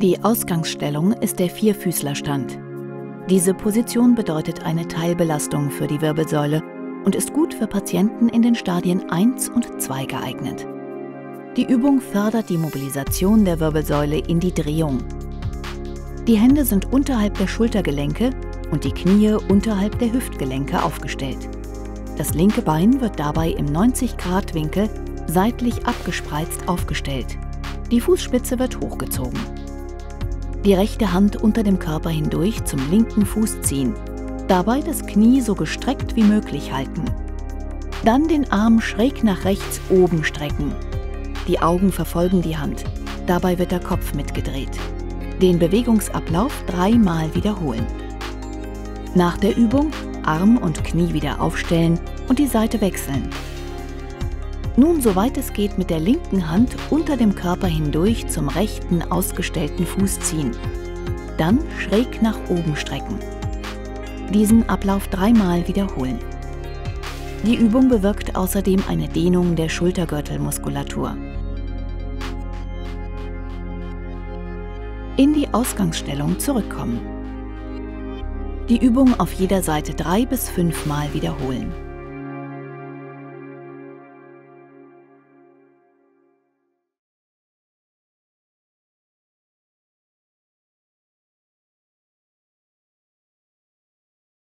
Die Ausgangsstellung ist der Vierfüßlerstand. Diese Position bedeutet eine Teilbelastung für die Wirbelsäule und ist gut für Patienten in den Stadien 1 und 2 geeignet. Die Übung fördert die Mobilisation der Wirbelsäule in die Drehung. Die Hände sind unterhalb der Schultergelenke und die Knie unterhalb der Hüftgelenke aufgestellt. Das linke Bein wird dabei im 90-Grad-Winkel seitlich abgespreizt aufgestellt. Die Fußspitze wird hochgezogen. Die rechte Hand unter dem Körper hindurch zum linken Fuß ziehen. Dabei das Knie so gestreckt wie möglich halten. Dann den Arm schräg nach rechts oben strecken. Die Augen verfolgen die Hand. Dabei wird der Kopf mitgedreht. Den Bewegungsablauf dreimal wiederholen. Nach der Übung Arm und Knie wieder aufstellen und die Seite wechseln. Nun, soweit es geht, mit der linken Hand unter dem Körper hindurch zum rechten ausgestellten Fuß ziehen. Dann schräg nach oben strecken. Diesen Ablauf dreimal wiederholen. Die Übung bewirkt außerdem eine Dehnung der Schultergürtelmuskulatur. In die Ausgangsstellung zurückkommen. Die Übung auf jeder Seite drei bis fünfmal wiederholen.